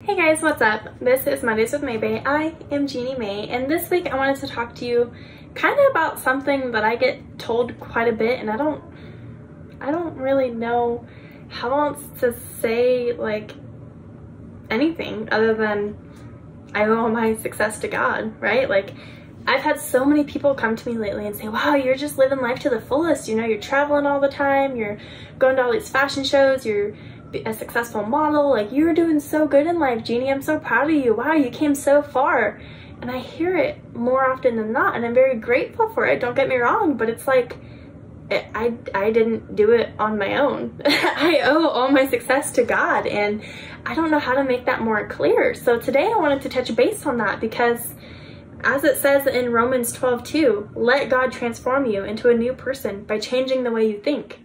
Hey guys, what's up? This is Mondays with Maybay. I am Jeanne Mae, and this week I wanted to talk to you kind of about something that I get told quite a bit, and I don't, I don't really know how else to say like anything other than I owe my success to God, right? Like I've had so many people come to me lately and say, wow, you're just living life to the fullest. You know, you're traveling all the time, you're going to all these fashion shows, you're a successful model. Like, you're doing so good in life, Jeanne. I'm so proud of you. Wow, you came so far. And I hear it more often than not, and I'm very grateful for it. Don't get me wrong, but it's like, I, I didn't do it on my own. I owe all my success to God, and I don't know how to make that more clear. So today I wanted to touch base on that because as it says in Romans 12, 2, let God transform you into a new person by changing the way you think.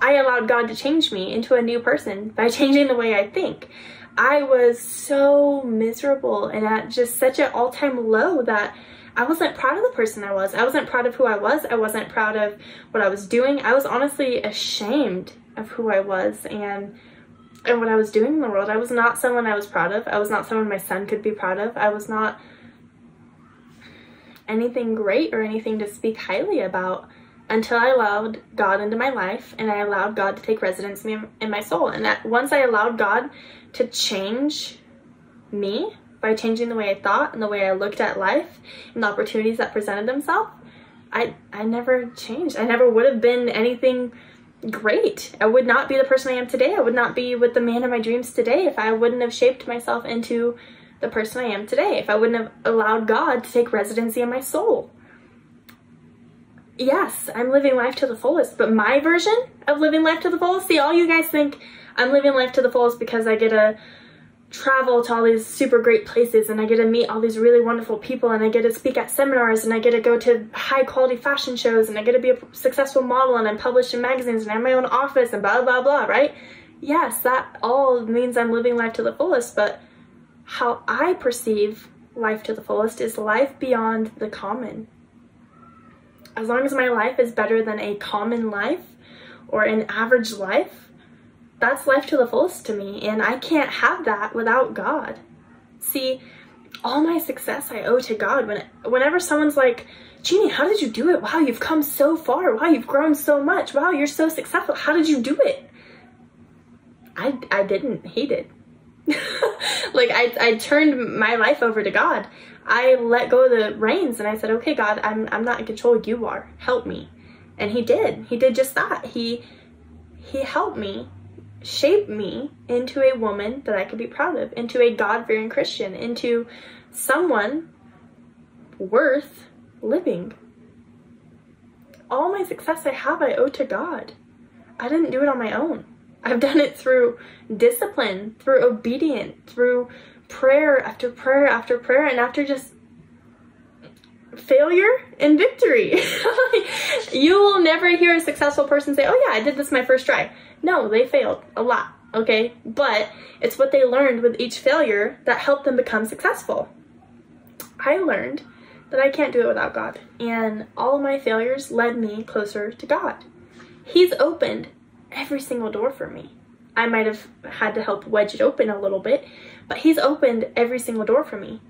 I allowed God to change me into a new person by changing the way I think. I was so miserable and at just such an all-time low that I wasn't proud of the person I was. I wasn't proud of who I was. I wasn't proud of what I was doing. I was honestly ashamed of who I was and and what I was doing in the world. I was not someone I was proud of. I was not someone my son could be proud of. I was not anything great or anything to speak highly about until I allowed God into my life and I allowed God to take residence in my soul. And that once I allowed God to change me by changing the way I thought and the way I looked at life and the opportunities that presented themselves, I I never changed. I never would have been anything great. I would not be the person I am today. I would not be with the man of my dreams today if I wouldn't have shaped myself into the person I am today, if I wouldn't have allowed God to take residency in my soul. Yes, I'm living life to the fullest, but my version of living life to the fullest, see, all you guys think I'm living life to the fullest because I get to travel to all these super great places and I get to meet all these really wonderful people and I get to speak at seminars and I get to go to high quality fashion shows and I get to be a successful model and I'm published in magazines and I have my own office and blah, blah, blah, right? Yes, that all means I'm living life to the fullest, but how I perceive life to the fullest is life beyond the common. As long as my life is better than a common life or an average life, that's life to the fullest to me, and I can't have that without God. See, all my success I owe to God. When whenever someone's like, "Jeanne, how did you do it? Wow, you've come so far. Wow, you've grown so much. Wow, you're so successful. How did you do it?" I I didn't. He did. like I, I turned my life over to God. I let go of the reins and I said, okay, God, I'm, I'm not in control. You are. Help me. And he did. He did just that. He, he helped me shape me into a woman that I could be proud of, into a God-fearing Christian, into someone worth living. All my success I have, I owe to God. I didn't do it on my own. I've done it through discipline, through obedience, through prayer after prayer after prayer, and after just failure and victory. you will never hear a successful person say, oh yeah, I did this my first try. No, they failed a lot, okay? But it's what they learned with each failure that helped them become successful. I learned that I can't do it without God, and all my failures led me closer to God. He's opened every single door for me. I might have had to help wedge it open a little bit, but he's opened every single door for me.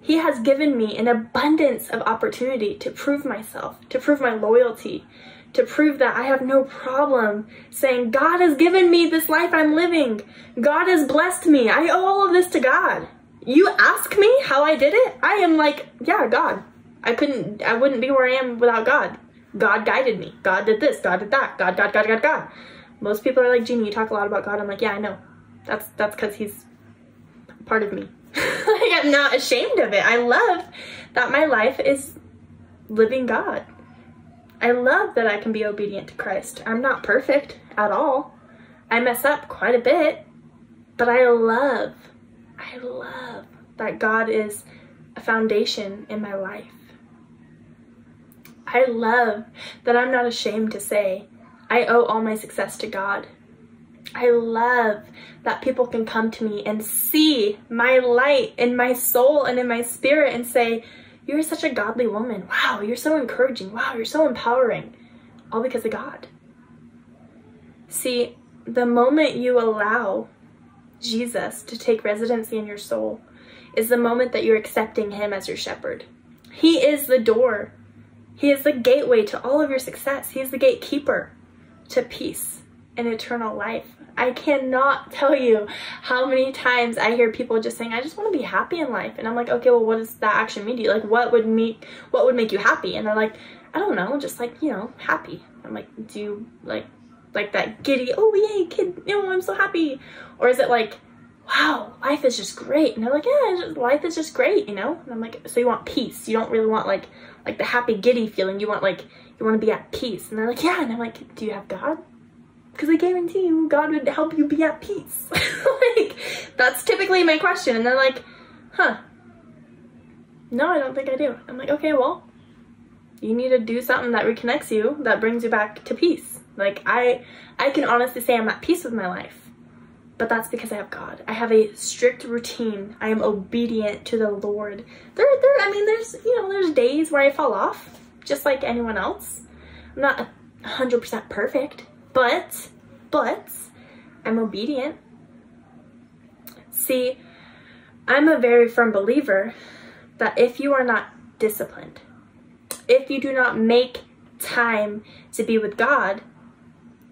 He has given me an abundance of opportunity to prove myself, to prove my loyalty, to prove that I have no problem saying, God has given me this life I'm living. God has blessed me. I owe all of this to God. You ask me how I did it? I am like, yeah, God. I couldn't, I wouldn't be where I am without God. God guided me. God did this. God did that. God, God, God, God, God. Most people are like, Jeanne, you talk a lot about God. I'm like, yeah, I know. That's that's because he's part of me. like, I'm not ashamed of it. I love that my life is living God. I love that I can be obedient to Christ. I'm not perfect at all. I mess up quite a bit, but I love, I love that God is a foundation in my life. I love that I'm not ashamed to say I owe all my success to God. I love that people can come to me and see my light in my soul and in my spirit and say, You're such a godly woman. Wow, you're so encouraging. Wow, you're so empowering. All because of God. See, the moment you allow Jesus to take residency in your soul is the moment that you're accepting Him as your shepherd. He is the door, He is the gateway to all of your success, He is the gatekeeper to peace and eternal life. I cannot tell you how many times I hear people just saying, I just want to be happy in life. And I'm like, okay, well, what does that actually mean to you? Like, what would make, what would make you happy? And they're like, I don't know, just like, you know, happy. I'm like, do you like, like that giddy, oh yay, kid, you know, I'm so happy. Or is it like, wow, life is just great. And they're like, yeah, life is just great, you know? And I'm like, so you want peace. You don't really want like, like the happy giddy feeling. You want like, you want to be at peace. And they're like, yeah. And I'm like, do you have God? Because I guarantee you God would help you be at peace. like, that's typically my question. And they're like, huh. No, I don't think I do. I'm like, okay, well, you need to do something that reconnects you, that brings you back to peace. Like, I, I can honestly say I'm at peace with my life but that's because I have God. I have a strict routine. I am obedient to the Lord. There, there. I mean, there's you know, there's days where I fall off, just like anyone else. I'm not hundred percent perfect, but, but, I'm obedient. See, I'm a very firm believer that if you are not disciplined, if you do not make time to be with God,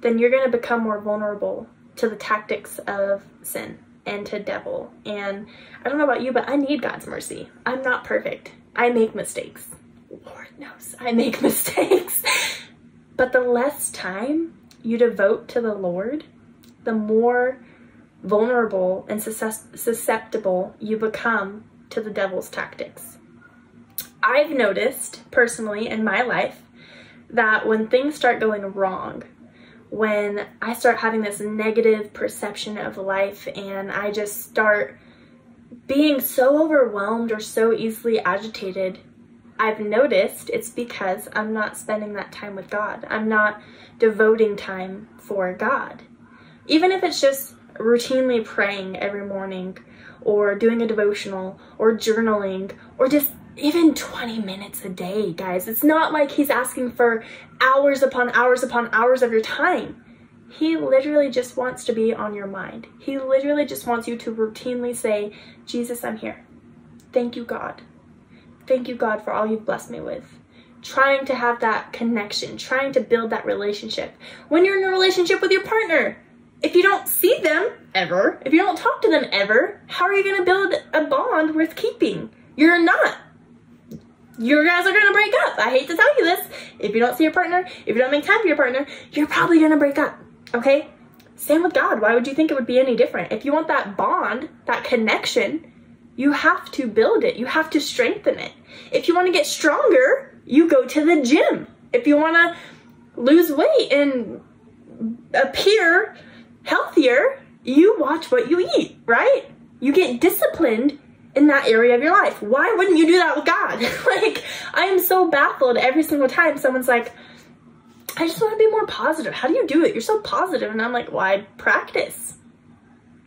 then you're going to become more vulnerable to the tactics of sin and to devil. And I don't know about you, but I need God's mercy. I'm not perfect. I make mistakes. Lord knows I make mistakes. but the less time you devote to the Lord, the more vulnerable and susceptible you become to the devil's tactics. I've noticed personally in my life that when things start going wrong, when I start having this negative perception of life and I just start being so overwhelmed or so easily agitated, I've noticed it's because I'm not spending that time with God. I'm not devoting time for God. Even if it's just routinely praying every morning or doing a devotional or journaling or just even 20 minutes a day, guys. It's not like he's asking for hours upon hours upon hours of your time. He literally just wants to be on your mind. He literally just wants you to routinely say, Jesus, I'm here. Thank you, God. Thank you, God, for all you've blessed me with. Trying to have that connection, trying to build that relationship. When you're in a relationship with your partner, if you don't see them ever, if you don't talk to them ever, how are you going to build a bond worth keeping? You're not you guys are gonna break up. I hate to tell you this. If you don't see your partner, if you don't make time for your partner, you're probably gonna break up. Okay? Same with God. Why would you think it would be any different? If you want that bond, that connection, you have to build it. You have to strengthen it. If you want to get stronger, you go to the gym. If you want to lose weight and appear healthier, you watch what you eat, right? You get disciplined in that area of your life. Why wouldn't you do that with God? like, I am so baffled every single time someone's like, I just want to be more positive. How do you do it? You're so positive. And I'm like, why well, practice?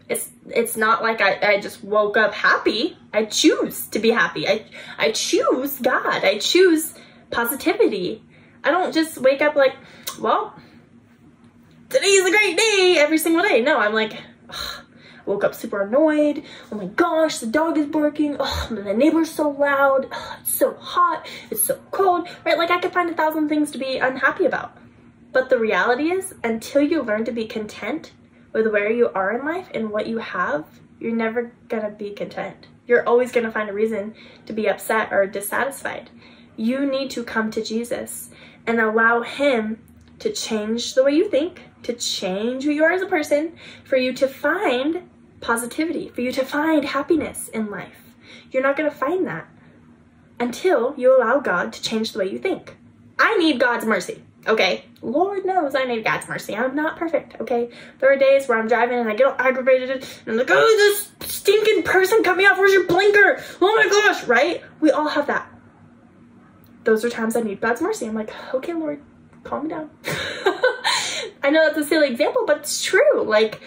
It's it's not like I, I just woke up happy. I choose to be happy. I I choose God. I choose positivity. I don't just wake up like, well, today is a great day every single day. No, I'm like, ugh, woke up super annoyed. Oh my gosh, the dog is barking. Oh, the neighbor's so loud. It's so hot. It's so cold, right? Like I could find a thousand things to be unhappy about. But the reality is, until you learn to be content with where you are in life and what you have, you're never gonna be content. You're always gonna find a reason to be upset or dissatisfied. You need to come to Jesus and allow Him to change the way you think, to change who you are as a person, for you to find positivity, for you to find happiness in life. You're not to find that until you allow God to change the way you think. I need God's mercy, okay? Lord knows I need God's mercy. I'm not perfect, okay? There are days where I'm driving and I get all aggravated and I'm like, oh, this stinking person cut me off. Where's your blinker? Oh my gosh, right? We all have that. Those are times I need God's mercy. I'm like, okay, Lord, calm me down. I know that's a silly example, but it's true. Like,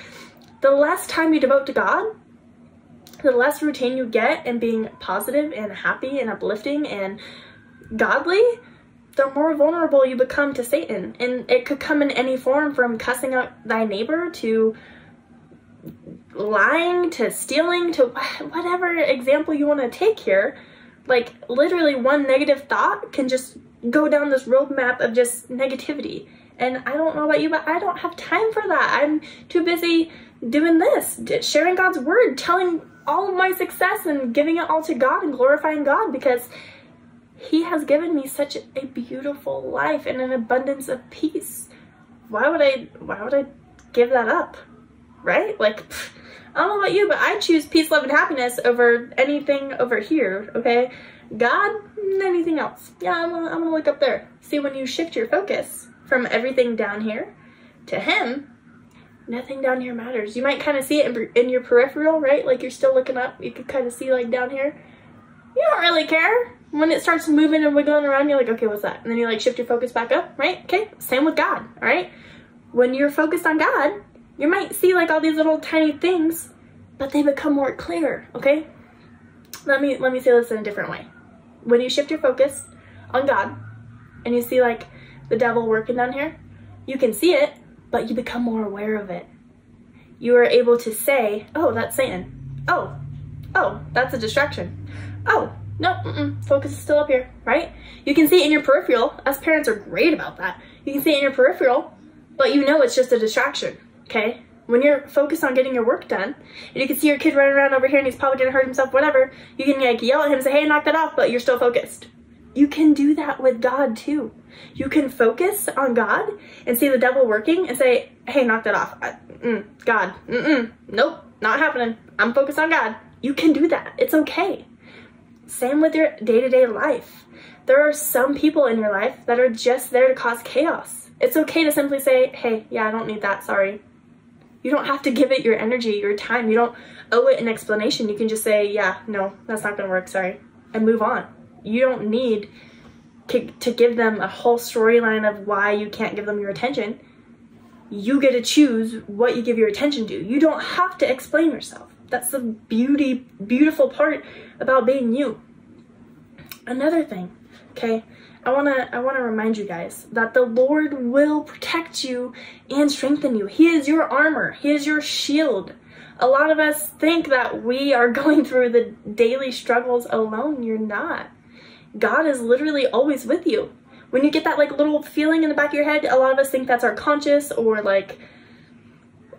the less time you devote to God, the less routine you get in being positive and happy and uplifting and godly, the more vulnerable you become to Satan. And it could come in any form from cussing out thy neighbor to lying to stealing to whatever example you want to take here, like literally one negative thought can just go down this roadmap of just negativity. And I don't know about you, but I don't have time for that. I'm too busy doing this, sharing God's word, telling all of my success and giving it all to God and glorifying God because He has given me such a beautiful life and an abundance of peace. Why would I, why would I give that up? Right? Like, I don't know about you, but I choose peace, love, and happiness over anything over here, okay? God, anything else. Yeah, I'm gonna, I'm gonna look up there. See, when you shift your focus from everything down here to Him, nothing down here matters. You might kind of see it in, in, your peripheral, right? Like you're still looking up, you could kind of see like down here. You don't really care. When it starts moving and wiggling around, you're like, okay, what's that? And then you like shift your focus back up, right? Okay, same with God, all right? When you're focused on God, you might see like all these little tiny things, but they become more clear, okay? Let me let me say this in a different way. When you shift your focus on God and you see like the devil working down here, you can see it, but you become more aware of it. You are able to say, oh, that's Satan. Oh, oh, that's a distraction. Oh, no, mm -mm, focus is still up here, right? You can see it in your peripheral. Us parents are great about that. You can see it in your peripheral, but you know it's just a distraction, okay? When you're focused on getting your work done, and you can see your kid running around over here and he's probably gonna hurt himself, whatever, you can like yell at him and say, hey, knock that off, but you're still focused. You can do that with God too. You can focus on God and see the devil working and say, hey, knock that off. I, mm, God, mm-mm, nope, not happening. I'm focused on God. You can do that. It's okay. Same with your day-to-day life. There are some people in your life that are just there to cause chaos. It's okay to simply say, hey, yeah, I don't need that, sorry. You don't have to give it your energy, your time. You don't owe it an explanation. You can just say, yeah, no, that's not gonna work, sorry, and move on. You don't need to, to give them a whole storyline of why you can't give them your attention. You get to choose what you give your attention to. You don't have to explain yourself. That's the beauty, beautiful part about being you. Another thing, okay, I wanna I wanna remind you guys that the Lord will protect you and strengthen you. He is your armor. He is your shield. A lot of us think that we are going through the daily struggles alone. You're not. God is literally always with you. When you get that like little feeling in the back of your head, a lot of us think that's our conscious or like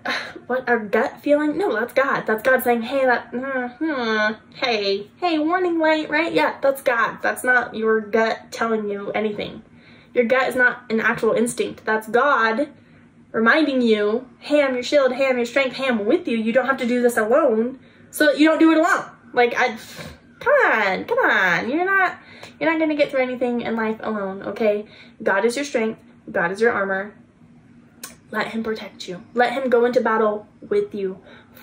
what our gut feeling? No that's god. That's god saying hey that mm, hey hey warning light right? Yeah that's god. That's not your gut telling you anything. Your gut is not an actual instinct. That's god reminding you hey i'm your shield hey i'm your strength hey i'm with you. You don't have to do this alone so that you don't do it alone. Like i come on come on. You're not you're not gonna get through anything in life alone okay? God is your strength. God is your armor let him protect you. Let him go into battle with you,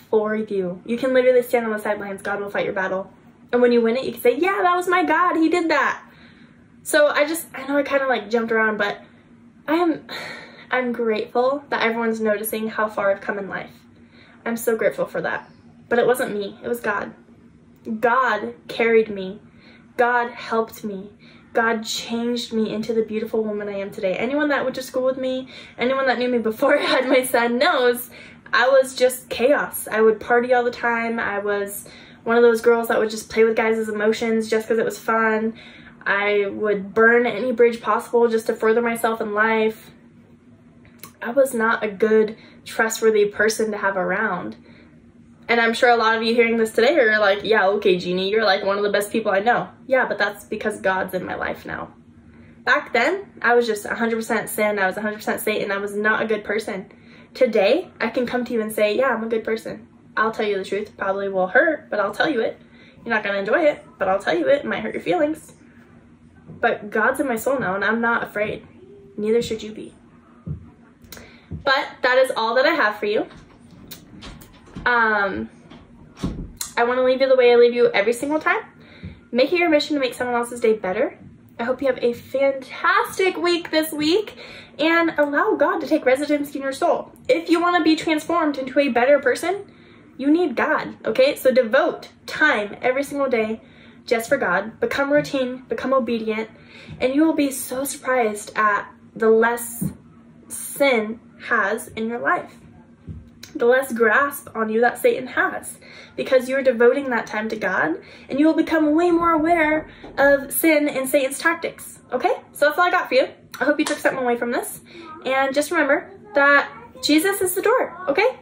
for you. You can literally stand on the sidelines. God will fight your battle. And when you win it, you can say, yeah, that was my God. He did that. So I just, I know I kind of like jumped around, but I am, I'm grateful that everyone's noticing how far I've come in life. I'm so grateful for that. But it wasn't me. It was God. God carried me. God helped me. God changed me into the beautiful woman I am today. Anyone that went to school with me, anyone that knew me before I had my son knows I was just chaos. I would party all the time. I was one of those girls that would just play with guys' emotions just because it was fun. I would burn any bridge possible just to further myself in life. I was not a good, trustworthy person to have around. And I'm sure a lot of you hearing this today are like, yeah, okay, Jeanne, you're like one of the best people I know. Yeah, but that's because God's in my life now. Back then, I was just 100% sin. I was 100% Satan. I was not a good person. Today, I can come to you and say, yeah, I'm a good person. I'll tell you the truth. Probably will hurt, but I'll tell you it. You're not going to enjoy it, but I'll tell you it. It might hurt your feelings. But God's in my soul now, and I'm not afraid. Neither should you be. But that is all that I have for you. Um, I want to leave you the way I leave you every single time. Make it your mission to make someone else's day better. I hope you have a fantastic week this week and allow God to take residence in your soul. If you want to be transformed into a better person, you need God, okay? So devote time every single day just for God. Become routine, become obedient, and you will be so surprised at the less sin has in your life. The less grasp on you that Satan has because you're devoting that time to God and you will become way more aware of sin and Satan's tactics. Okay? So that's all I got for you. I hope you took something away from this. And just remember that Jesus is the door, okay?